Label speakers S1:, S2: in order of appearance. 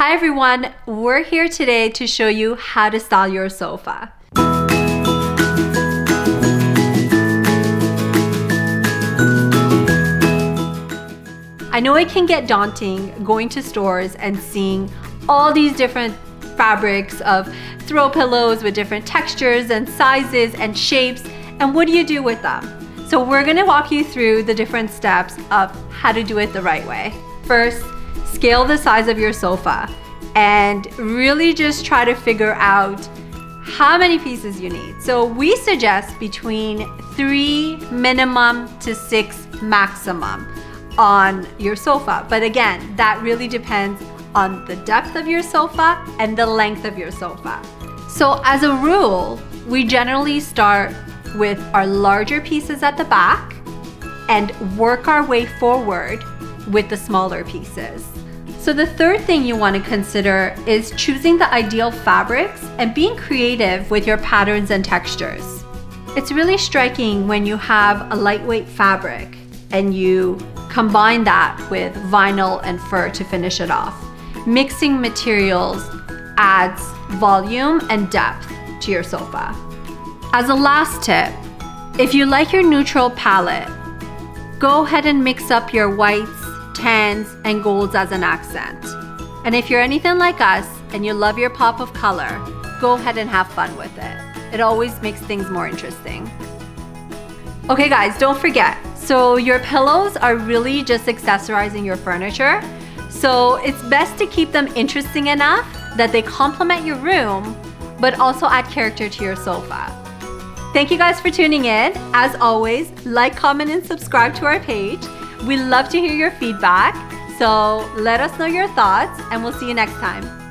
S1: Hi everyone, we're here today to show you how to style your sofa. I know it can get daunting going to stores and seeing all these different fabrics of throw pillows with different textures and sizes and shapes and what do you do with them? So we're gonna walk you through the different steps of how to do it the right way. First, scale the size of your sofa and really just try to figure out how many pieces you need. So we suggest between three minimum to six maximum on your sofa. But again, that really depends on the depth of your sofa and the length of your sofa. So as a rule, we generally start with our larger pieces at the back and work our way forward with the smaller pieces. So the third thing you want to consider is choosing the ideal fabrics and being creative with your patterns and textures. It's really striking when you have a lightweight fabric and you combine that with vinyl and fur to finish it off. Mixing materials adds volume and depth to your sofa. As a last tip, if you like your neutral palette, go ahead and mix up your whites tans, and golds as an accent. And if you're anything like us and you love your pop of color, go ahead and have fun with it. It always makes things more interesting. Okay guys, don't forget, so your pillows are really just accessorizing your furniture. So it's best to keep them interesting enough that they complement your room, but also add character to your sofa. Thank you guys for tuning in. As always, like, comment, and subscribe to our page. We love to hear your feedback. So let us know your thoughts and we'll see you next time.